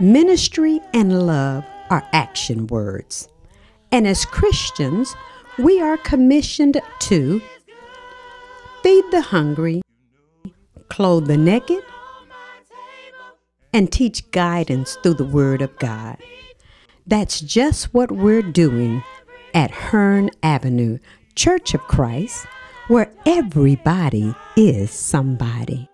Ministry and love are action words. And as Christians, we are commissioned to feed the hungry, clothe the naked, and teach guidance through the Word of God. That's just what we're doing at Hearne Avenue Church of Christ, where everybody is somebody.